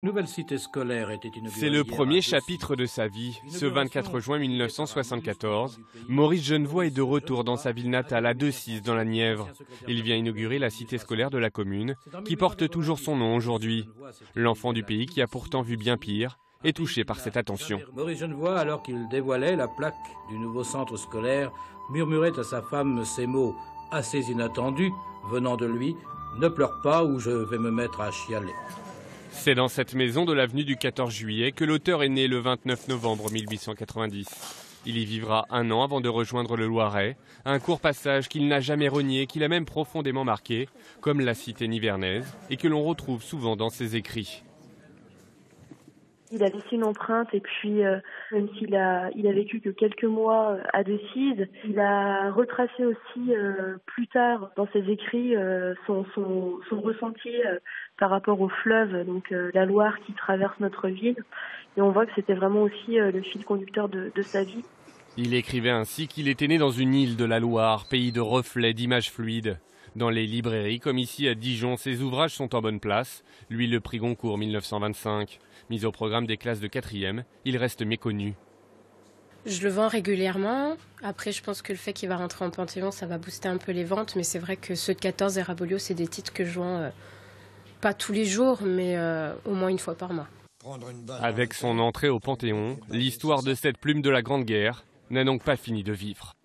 C'est le premier chapitre de sa vie. Ce 24 juin 1974, Maurice Genevoix est de retour dans sa ville natale à Decize dans la Nièvre. Il vient inaugurer la cité scolaire de la commune, qui porte toujours son nom aujourd'hui. L'enfant du pays qui a pourtant vu bien pire est touché par cette attention. Maurice Genevoix, alors qu'il dévoilait la plaque du nouveau centre scolaire, murmurait à sa femme ces mots assez inattendus venant de lui Ne pleure pas ou je vais me mettre à chialer. C'est dans cette maison de l'avenue du 14 juillet que l'auteur est né le 29 novembre 1890. Il y vivra un an avant de rejoindre le Loiret, un court passage qu'il n'a jamais renié, qu'il a même profondément marqué, comme la cité nivernaise, et que l'on retrouve souvent dans ses écrits. Il a laissé une empreinte et puis euh, même s'il a il a vécu que quelques mois euh, à Decize, il a retracé aussi euh, plus tard dans ses écrits son, son, son ressenti par rapport au fleuve, donc la Loire qui traverse notre ville. Et on voit que c'était vraiment aussi le fil conducteur de, de sa vie. Il écrivait ainsi qu'il était né dans une île de la Loire, pays de reflets, d'images fluides. Dans les librairies, comme ici à Dijon, ses ouvrages sont en bonne place. Lui, le prix Goncourt 1925. Mis au programme des classes de 4e, il reste méconnu. Je le vends régulièrement. Après, je pense que le fait qu'il va rentrer en Panthéon, ça va booster un peu les ventes. Mais c'est vrai que ceux de 14 et Rabolio, c'est des titres que je vends euh, pas tous les jours, mais euh, au moins une fois par mois. Avec son entrée au Panthéon, l'histoire de cette plume de la Grande Guerre n'a donc pas fini de vivre.